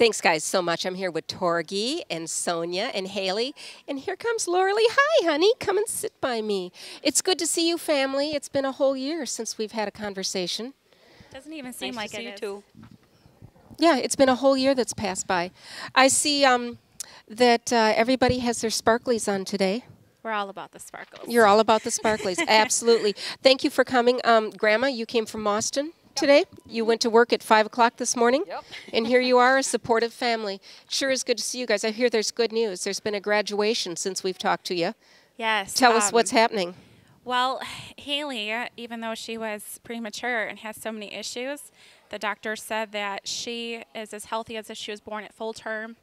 Thanks, guys, so much. I'm here with Torgi and Sonia and Hailey. And here comes Lauralee. Hi, honey. Come and sit by me. It's good to see you, family. It's been a whole year since we've had a conversation. Doesn't even seem Nice like to see it you is. too. Yeah, it's been a whole year that's passed by. I see um, that uh, everybody has their sparklies on today. We're all about the sparkles. You're all about the sparklies. Absolutely. Thank you for coming. Um, Grandma, you came from Boston today. You went to work at 5 o'clock this morning. Yep. And here you are, a supportive family. Sure is good to see you guys. I hear there's good news. There's been a graduation since we've talked to you. yes. Tell us um, what's happening. Well, Hailey, even though she was premature and has so many issues, the doctor said that she is as healthy as if she was born at full term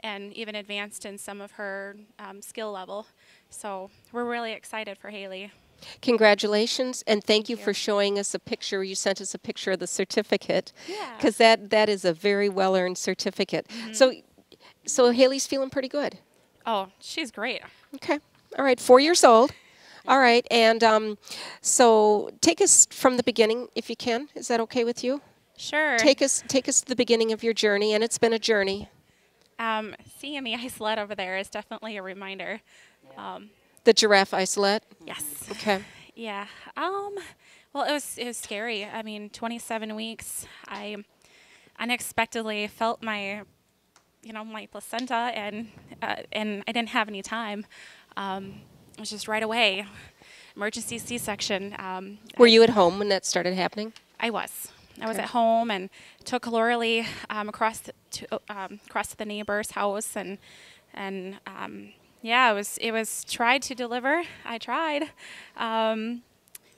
and even advanced in some of her um, skill level. So we're really excited for Hailey. Congratulations, and thank you for showing us a picture. You sent us a picture of the certificate, Yeah. because that, that is a very well earned certificate. So, so Hailey's feeling pretty good. Oh, she's great. Okay, all right, four years old. All right, and um, so take us from the beginning, if you can. Is that okay with you? Sure. Take us, take us to the beginning of your journey, and it's been a journey. um, seeing the isolette over there is definitely a reminder. Um, The giraffe isolette. yes. Okay. Yeah. Um. Well, it was it was scary. I mean, 27 weeks. I unexpectedly felt my, you know, my placenta, and uh, and I didn't have any time. Um, it was just right away, emergency C-section. Um, Were you at home when that started happening? I was. I was at home and took Lauralee um, across the, to um, across to the neighbor's house and and um, yeah, it was it was tried to deliver. I tried, um,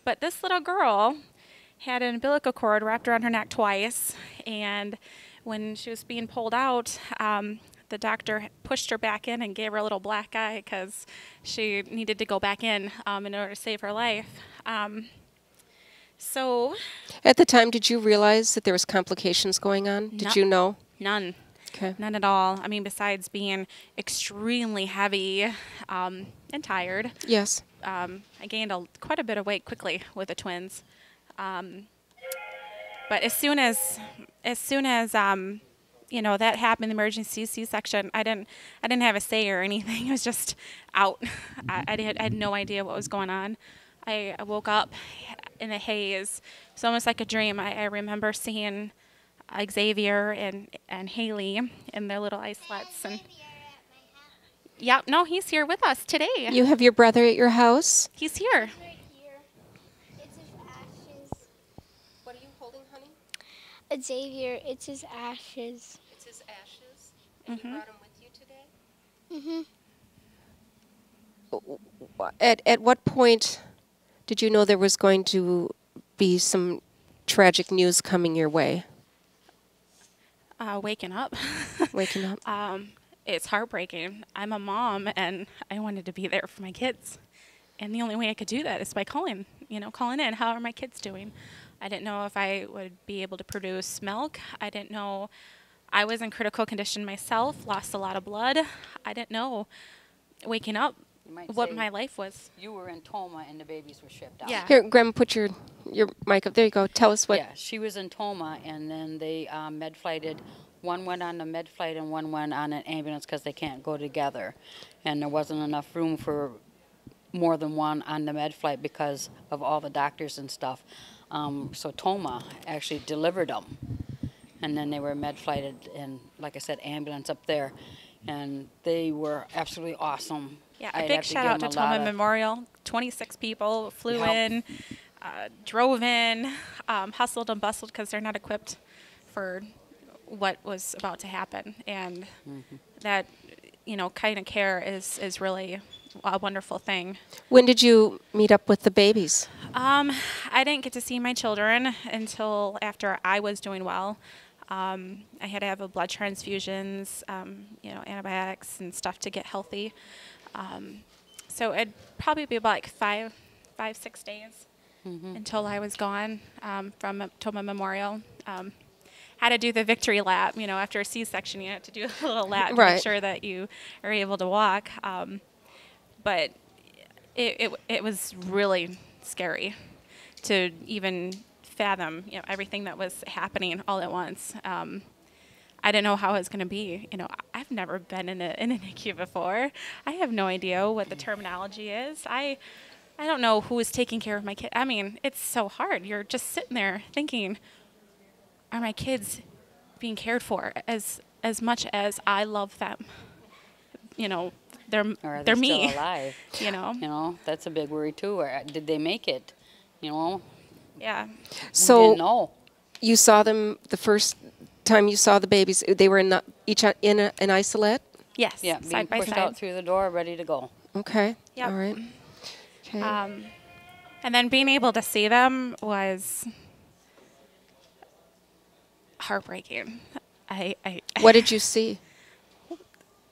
but this little girl had an umbilical cord wrapped around her neck twice, and when she was being pulled out. Um, the doctor pushed her back in and gave her a little black eye because she needed to go back in um, in order to save her life. Um, so At the time, did you realize that there was complications going on? Did No. you know? None. None at all. I mean, besides being extremely heavy um, and tired, Yes. um, I gained a, quite a bit of weight quickly with the twins. Um, but as soon as, as soon as um, you know that happened, the emergency C-section, I didn't, I didn't have a say or anything. It was just out. I, I, did, I had no idea what was going on. I, I woke up in a haze. It's almost like a dream. I, I remember seeing Xavier and and Hailey in their little isolettes and. Yeah, no, he's here with us today. You have your brother at your house? He's here. right here. It's his ashes. What are you holding, honey? Xavier, it's his ashes. It's his ashes. And Mm-hmm. you brought him with you today? Mm-hmm. At, at what point did you know there was going to be some tragic news coming your way? Uh, waking up. Waking up? um, it's heartbreaking. I'm a mom and I wanted to be there for my kids. And the only way I could do that is by calling, you know, calling in. How are my kids doing? I didn't know if I would be able to produce milk. I didn't know. I was in critical condition myself, lost a lot of blood. I didn't know waking up what say my life was. You were in Tomah and the babies were shipped out. Yeah. Here, Grandma, put your, your mic up. There you go. Tell us what. Yeah, she was in Tomah, and then they um, med flighted. One went on the med flight, and one went on an ambulance because they can't go together, and there wasn't enough room for more than one on the med flight because of all the doctors and stuff. Um, so Tomah actually delivered them, and then they were med flighted, and like I said, ambulance up there, and they were absolutely awesome. Yeah, a I'd big shout out to Tomah Memorial. 26 people flew Yeah. in, uh, drove in, um, hustled and bustled because they're not equipped for what was about to happen. And Mm-hmm. that, you know, kind of care is, is really a wonderful thing. When did you meet up with the babies? Um, I didn't get to see my children until after I was doing well. Um, I had to have a blood transfusions, um, you know, antibiotics and stuff to get healthy. Um, so it'd probably be about like five, five, six days until I was gone um, from Tomah Memorial. Um, had to do the victory lap, you know, after a C-section, you have to do a little lap to Right. make sure that you are able to walk. Um, but it, it, it was really scary to even fathom you know everything that was happening all at once. Um, I didn't know how it was going to be. You know, I- I've never been in a in a NICU before. I have no idea what the terminology is. I I don't know who is taking care of my kid. I mean, it's so hard. You're just sitting there thinking, are my kids being cared for as as much as I love them? You know, they're Or are they're they me. alive? You know, You know, that's a big worry too. Or uh, did they make it? You know, yeah. So didn't know. you saw them the first time you saw the babies. They were in, each in a, an isolette. Yes. Yeah, being side by pushed side. out through the door, ready to go. Okay. Yeah. All right. Okay. Um, and then being able to see them was heartbreaking. I, I what did you see?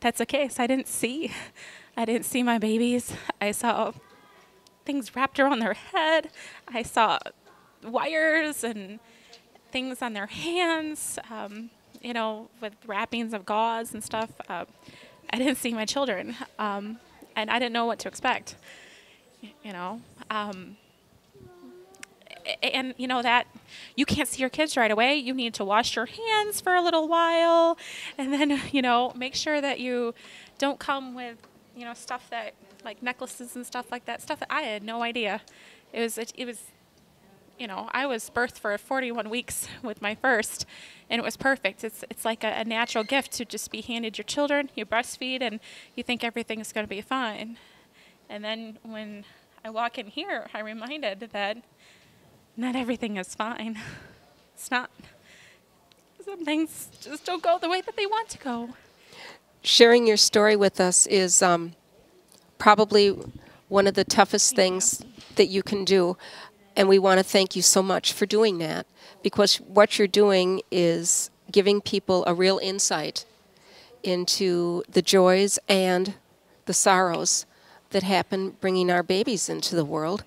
that's okay. So I didn't see. I didn't see my babies. I saw things wrapped around their head. I saw wires and things on their hands. Um, you know, with wrappings of gauze and stuff. Uh, I didn't see my children, um, and I didn't know what to expect. You know. Um, and you know that you can't see your kids right away you need to wash your hands for a little while and then you know make sure that you don't come with you know stuff that like necklaces and stuff like that stuff that i had no idea it was it, it was you know i was birthed for 41 weeks with my first and it was perfect it's it's like a, a natural gift to just be handed your children you breastfeed and you think everything's going to be fine and then when i walk in here i'm reminded that not everything is fine. It's not. Some things just don't go the way that they want to go. Sharing your story with us is um, probably one of the toughest things that you can do. And we want to thank you so much for doing that because what you're doing is giving people a real insight into the joys and the sorrows that happen bringing our babies into the world.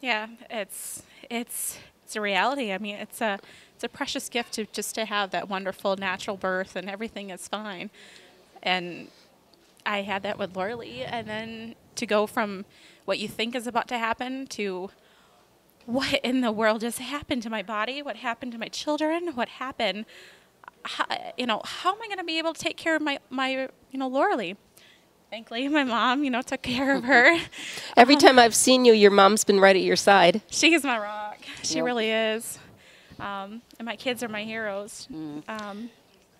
Yeah, it's it's it's a reality. I mean, it's a it's a precious gift to just to have that wonderful natural birth and everything is fine. And I had that with Laura and then to go from what you think is about to happen to what in the world just happened to my body? What happened to my children? What happened? How, you know, how am I going to be able to take care of my my you know Laura Thankfully, my mom, you know, took care of her. Every time I've seen you, your mom's been right at your side. She is my rock. She Yep. really is. Um, and my kids are my heroes. Um,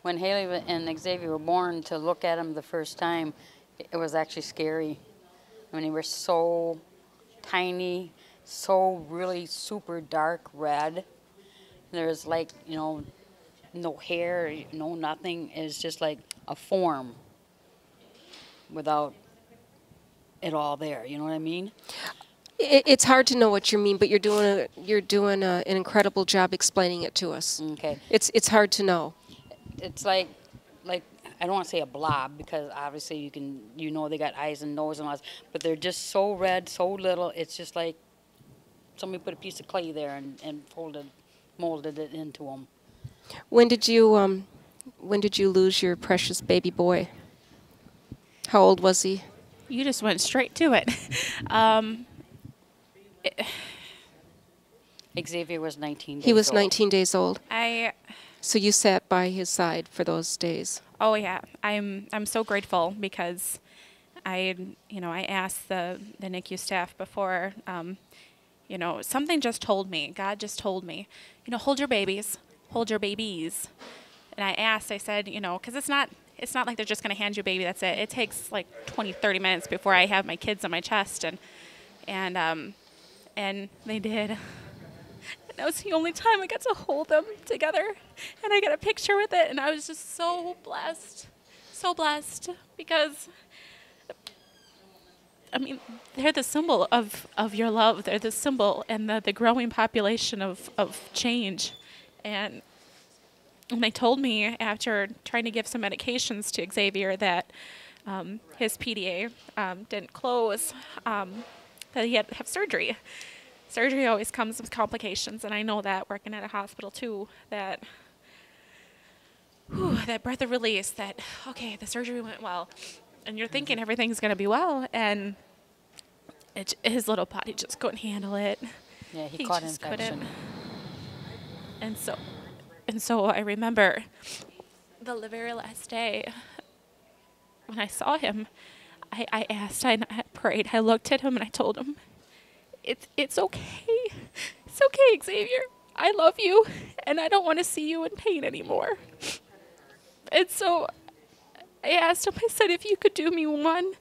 When Hailey and Xavier were born, to look at them the first time, it it was actually scary. I mean, they were so tiny, so really super dark red. There's like, you know, no hair, no nothing. It's just like a form without it all there. You know what I mean? It, it's hard to know what you mean, but you're doing a, you're doing a, an incredible job explaining it to us. Okay. It's it's hard to know. it's like like I don't want to say a blob because obviously you can you know they got eyes and nose and all, but they're just so red, so little. It's just like somebody put a piece of clay there and, and folded, molded it into them. When did you um, when did you lose your precious baby boy? How old was he? you just went straight to it. Um, Xavier was 19. He days was old. 19 days old. I So you sat by his side for those days. oh yeah, I'm I'm so grateful because I you know I asked the the NICU staff before. Um, you know something just told me. God just told me. You know hold your babies, hold your babies. And I asked. I said you know because it's not. It's not like they're just going to hand you a baby. That's it. It takes like 20, 30 minutes before I have my kids on my chest, and and um, and they did. And that was the only time I got to hold them together. And I got a picture with it. And I was just so blessed. So blessed. Because, I mean, they're the symbol of, of your love. They're the symbol and the, the growing population of, of change. And when they told me after trying to give some medications to Xavier that um, his PDA um, didn't close, um, that he had to have surgery surgery always comes with complications, and I know that working at a hospital too. That whew, that breath of release. That okay, the surgery went well, and you're thinking everything's gonna be well, and it, his little body just couldn't handle it. Yeah, he, He caught just infection. couldn't. And so, and so I remember the very last day, when I saw him, I, I asked, I, I prayed, I looked at him and I told him, it's, it's okay. It's okay, Xavier. I love you and I don't want to see you in pain anymore. And so I asked him, I said, if you could do me one,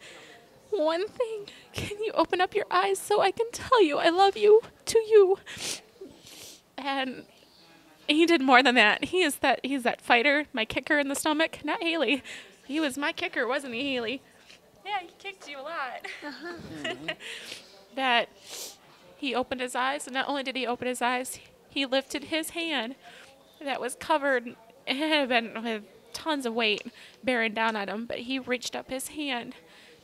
one thing, can you open up your eyes so I can tell you I love you to you? And he did more than that. He is that he's that fighter, my kicker in the stomach, not Hailey. He was my kicker, wasn't he, Hailey? Yeah, he kicked you a lot. that he opened his eyes, and not only did he open his eyes, he lifted his hand that was covered with tons of weight bearing down on him, but he reached up his hand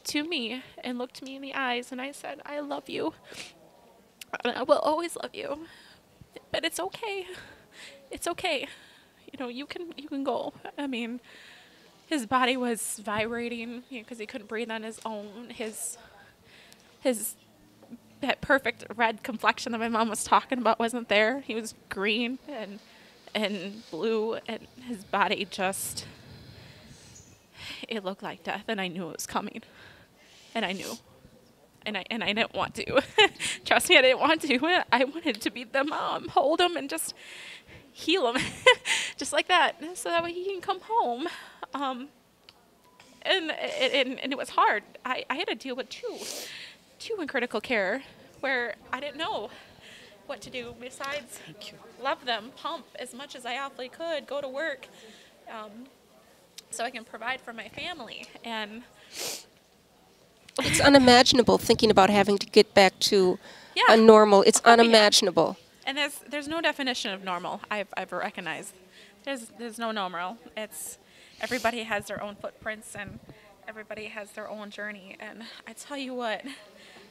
to me and looked me in the eyes, and I said, I love you. I will always love you. But it's okay. It's okay. You know, you can you can go. I mean, his body was vibrating because he couldn't breathe on his own. His his that perfect red complexion that my mom was talking about wasn't there. He was green and and blue, and his body just it looked like death, and I knew it was coming, and I knew, and I and I didn't want to. Trust me, I didn't want to. I wanted to be the mom, hold him, and just heal him, just like that, so that way he can come home. Um, and, and and it was hard. I, I had to deal with two, two in critical care, where I didn't know what to do besides love them, pump as much as I awfully could, go to work, um, so I can provide for my family. And It's unimaginable thinking about having to get back to yeah, a normal. It's Oh, yeah. unimaginable. and there's there's no definition of normal I've ever recognized. There's there's no normal. It's everybody has their own footprints and everybody has their own journey. And I tell you what,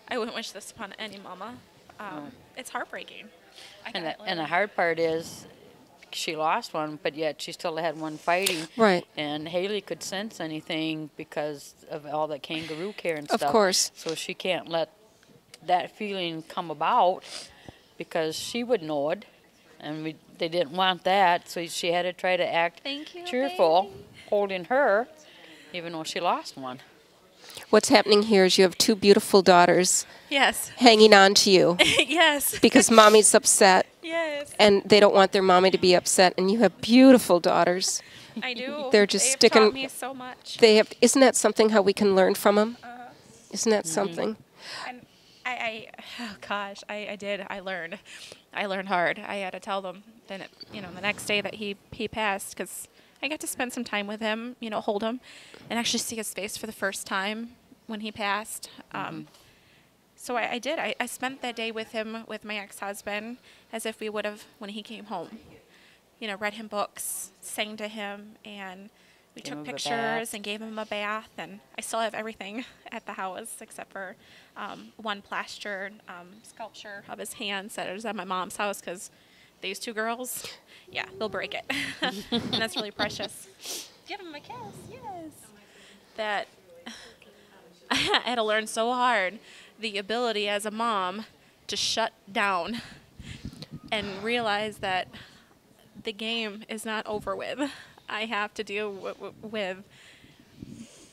I wouldn't wish this upon any mama. Um, It's heartbreaking. And the, and the hard part is, she lost one, but yet she still had one fighting. Right. And Hailey could sense anything because of all the kangaroo care and Of stuff. Of course. So she can't let that feeling come about because she would know it, and we they didn't want that. So she had to try to act Thank you, cheerful, holding her, even though she lost one. What's happening here is you have two beautiful daughters Yes. hanging on to you yes. because mommy's upset yes. and they don't want their mommy to be upset. And you have beautiful daughters. I do. They're just They've sticking- Taught me so much. They have. Isn't that something how we can learn from them? Uh-huh. Isn't that something? And I, I oh gosh, I, I did. I learned. I learned hard. I had to tell them. Then, it, you know, the next day that he he passed, because I got to spend some time with him. You know, hold him, and actually see his face for the first time when he passed. Um, so I, I did. I, I spent that day with him, with my ex-husband, as if we would have when he came home. You know, read him books, sang to him, and we Gave took pictures and gave him a bath. And I still have everything at the house except for um, one plaster um, sculpture of his hands that is at my mom's house because these two girls, yeah, they'll break it. and that's really precious. Give him a kiss, yes. That I had to learn so hard the ability as a mom to shut down and realize that the game is not over with. I have to deal with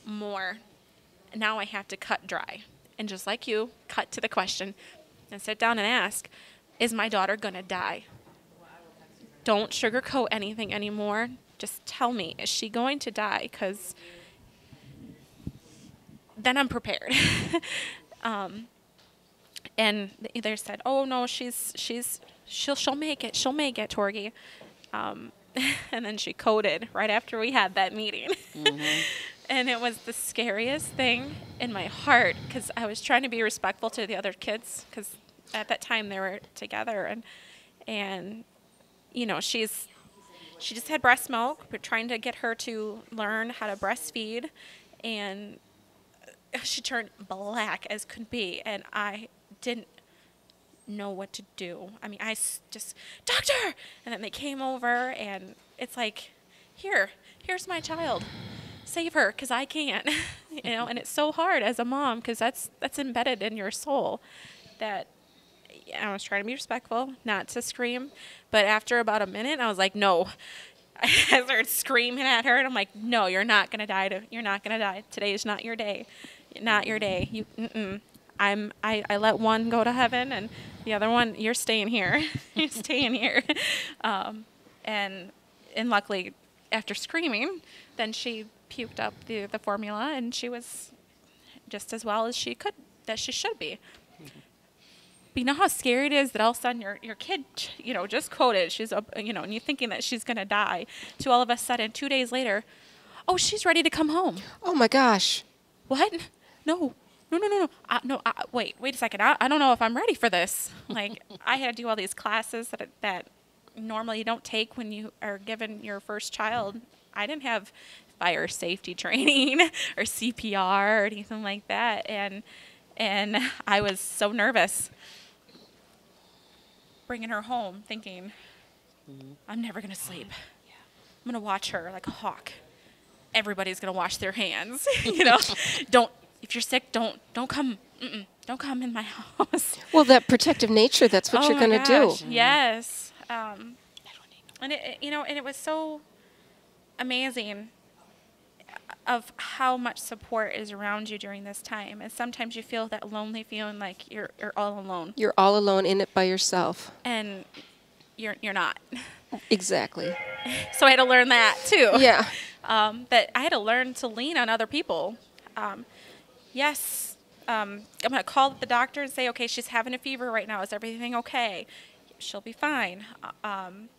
more. Now I have to cut dry. And just like you, cut to the question and sit down and ask Is my daughter going to die? Don't sugarcoat anything anymore. Just tell me, is she going to die? Because then I'm prepared. um, and th- they said, "Oh no, she's she's she'll she'll make it. She'll make it, Torgy." Um, and then she coded right after we had that meeting, and it was the scariest thing in my heart because I was trying to be respectful to the other kids because at that time they were together and and you know she's she just had breast milk. We're trying to get her to learn how to breastfeed, and she turned black as could be, and I didn't know what to do. I mean, I just doctor, and then they came over, and it's like, here, here's my child, save her, cause I can't, you know. And it's so hard as a mom, cause that's that's embedded in your soul, that I was trying to be respectful, not to scream, but after about a minute, I was like, no, I started screaming at her, and I'm like, "No, you're not gonna die. To, you're not gonna die. Today is not your day. Not your day. You, mm-mm. I'm. I, I let one go to heaven, and the other one, you're staying here. you're staying here." Um, and and luckily, after screaming, then she puked up the the formula, and she was just as well as she could, that she should be. But you know how scary it is that all of a sudden your, your kid, you know, just quoted, she's, you know, and you're thinking that she's going to die, to all of a sudden, two days later, oh, she's ready to come home. Oh my gosh. What? No, no, no, no, no. Uh, no, uh, wait, wait a second. I, I don't know if I'm ready for this. Like, I had to do all these classes that, that normally you don't take when you are given your first child. I didn't have fire safety training or CPR or anything like that. And, and I was so nervous bringing her home, thinking, I'm never going to sleep. I'm going to watch her like a hawk. Everybody's going to wash their hands. you know, don't, if you're sick, don't, don't come, mm-mm, don't come in my house. Well, that protective nature, that's what Oh you're going to do. gosh, Yes. Um, and it, it- you know, and it was so amazing of how much support is around you during this time. And sometimes you feel that lonely feeling like you're you're all alone, You're all alone in it by yourself. and you're you're not. Exactly. So I had to learn that too. Yeah. um, that I had to learn to lean on other people. Um, yes, um, I'm going to call the doctor and say, okay, she's having a fever right now. Is everything okay? She'll be fine. Uh, Um,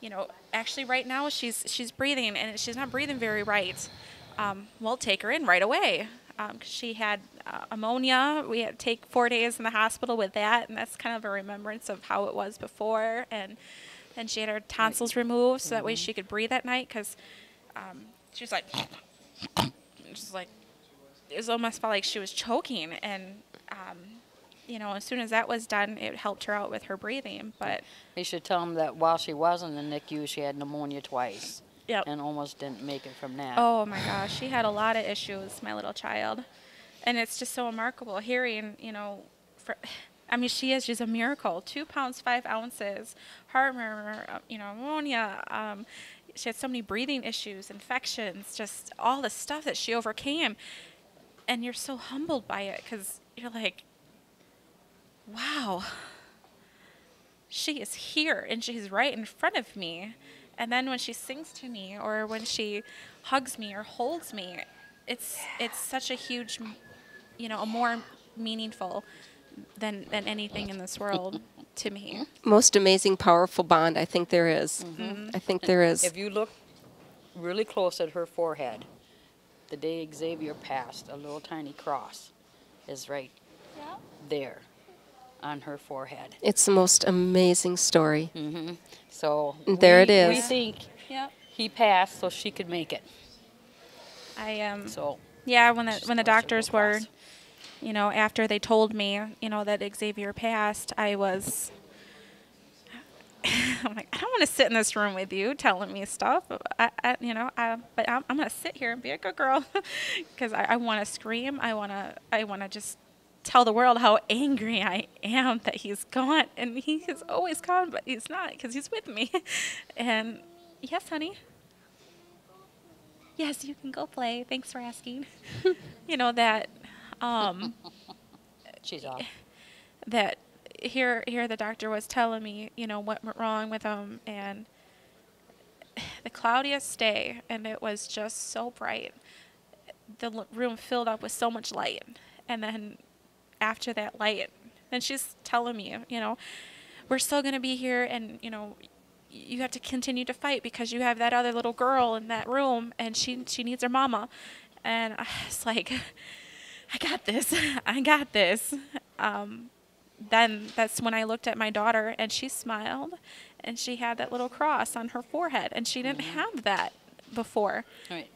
you know, actually, right now she's she's breathing and she's not breathing very right. Um, we'll take her in right away. Um, she had uh, ammonia. We had to take four days in the hospital with that, and that's kind of a remembrance of how it was before. And then she had her tonsils removed so that way she could breathe at night because um, she was like, just like, it was almost felt like she was choking. And, um, you know, as soon as that was done, it helped her out with her breathing. But, They should tell them that while she was in the NICU, she had pneumonia twice yep. and almost didn't make it from that. Oh my gosh, she had a lot of issues, my little child, and it's just so remarkable hearing, you know, for, I mean, she is just a miracle. Two pounds five ounces, heart murmur, uh, you know, ammonia. Um, she had so many breathing issues, infections, just all the stuff that she overcame, and you're so humbled by it because you're like, wow, she is here and she's right in front of me. And then when she sings to me or when she hugs me or holds me, it's it's such a huge, you know, a more meaningful than than anything in this world to me. Most amazing, powerful bond I think there is. Mm-hmm. I think there is. If you look really close at her forehead, the day Xavier passed, a little tiny cross is right there on her forehead. It's the most amazing story. So There it we- We think Yep. he passed so she could make it. I um So yeah when the when the goes to go doctors were, fast. you know, after they told me, you know, that Xavier passed, I was. I'm like, I don't want to sit in this room with you telling me stuff. I, I you know, I, but I'm, I'm gonna sit here and be a good girl because I, I want to scream. I wanna, I wanna just tell the world how angry I am that he's gone, and he is always gone, but he's not because he's with me. and yes, honey. Yes, you can go play. Thanks for asking. you know that um, she's off. that here here the doctor was telling me, you know, what went wrong with him and the cloudiest day and it was just so bright. The l- room filled up with so much light. And then after that light, And she's telling me, you know, we're still going to be here and, you know, you have to continue to fight because you have that other little girl in that room and she she needs her mama. And I was like I got this. I got this. Um, then that's when I looked at my daughter and she smiled and she had that little cross on her forehead and she didn't have that before. Right.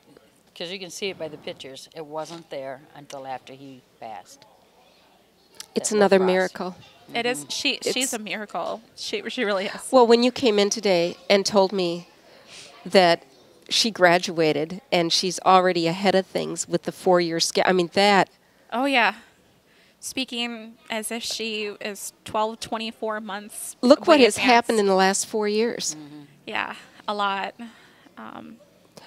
Because you can see it by the pictures. It wasn't there until after he passed. It's another cross. miracle. It is she It's- she's a miracle. She she really is. Well, when you came in today and told me that she graduated and she's already ahead of things with the four year scale, I mean, that, Oh yeah. Speaking as if she is 12 24 months look what way has happened in the last four years. Yeah, a lot. Um,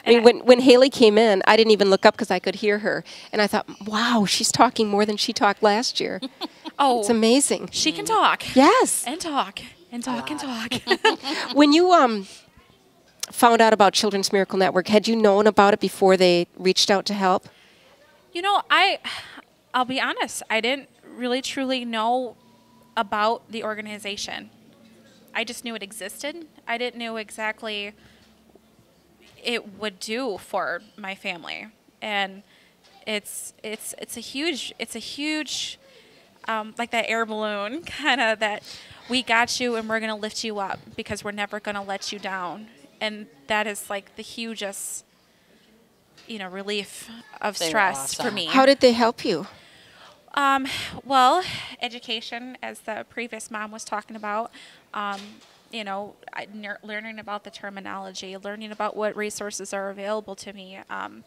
I mean, when, when Hailey came in, I didn't even look up because I could hear her. And I thought, wow, she's talking more than she talked last year. oh, It's amazing. she can talk. Yes. And talk and talk and talk. When you um, found out about Children's Miracle Network, had you known about it before they reached out to help? You know, I I'll be honest, I didn't really truly know about the organization. I just knew it existed. I didn't know exactly it would do for my family. And it's it's it's a huge it's a huge um, like that air balloon kind of that we got you and we're going to lift you up because we're never going to let you down. And that is like the hugest you know relief of They were stress for me. How did they help you? Um, well, education, as the previous mom was talking about, um, you know, learning about the terminology, learning about what resources are available to me. Um,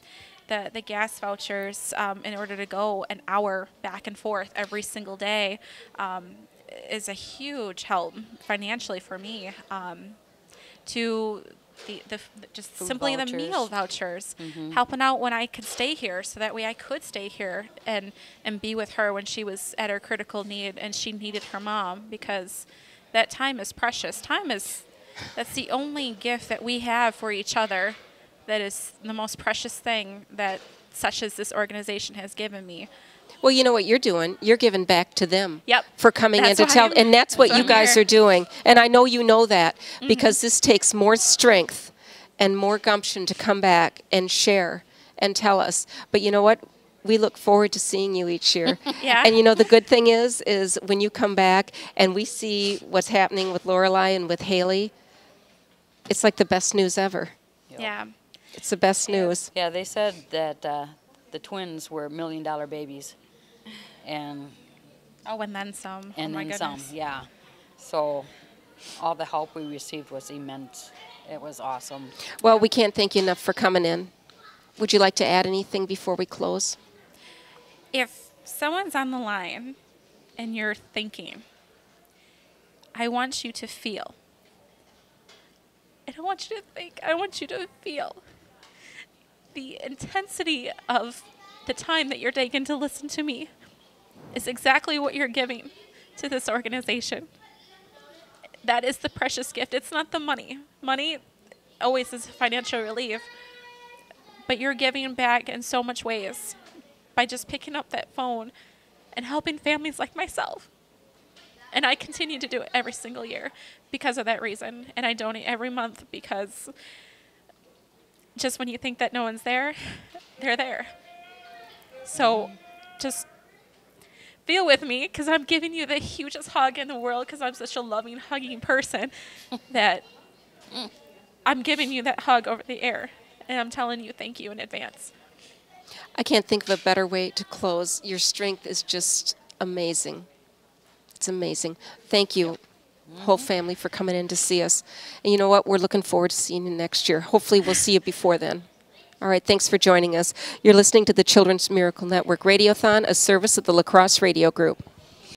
the, the gas vouchers um, in order to go an hour back and forth every single day um, is a huge help financially for me. Um, to the, the just Food simply the vouchers. meal vouchers, helping out when I could stay here, so that way I could stay here and and be with her when she was at her critical need and she needed her mom because that time is precious. Time is that's the only gift that we have for each other. That is the most precious thing that such as this organization has given me. Well, you know what you're doing? You're giving back to them. Yep. For coming That's in to tell, I'm- and that's what you guys here. are doing. And I know you know that Mm-hmm. because this takes more strength and more gumption to come back and share and tell us. But you know what? We look forward to seeing you each year. Yeah. And you know the good thing is, is when you come back and we see what's happening with Lorelai and with Hailey, it's like the best news ever. Yep. Yeah. It's the best news. Yeah, they said that uh, the twins were million dollar babies, and Oh, and then some. and oh my then goodness. some. Yeah, so all the help we received was immense. It was awesome. Well, we can't thank you enough for coming in. Would you like to add anything before we close? If someone's on the line and you're thinking, I want you to feel. I don't want you to think, I want you to feel the intensity of the time that you're taking to listen to me is exactly what you're giving to this organization. That is the precious gift. It's not the money. Money always is financial relief, but you're giving back in so much ways by just picking up that phone and helping families like myself. And I continue to do it every single year because of that reason. And I donate every month because just when you think that no one's there, they're there. So just feel with me because I'm giving you the hugest hug in the world because I'm such a loving, hugging person that I'm giving you that hug over the air. And I'm telling you thank you in advance. I can't think of a better way to close. Your strength is just amazing. It's amazing. Thank you, whole mm-hmm. family, for coming in to see us. And you know what? We're looking forward to seeing you next year. Hopefully, we'll see you before then. All right, thanks for joining us. You're listening to the Children's Miracle Network Radiothon, a service of the La Crosse Radio Group.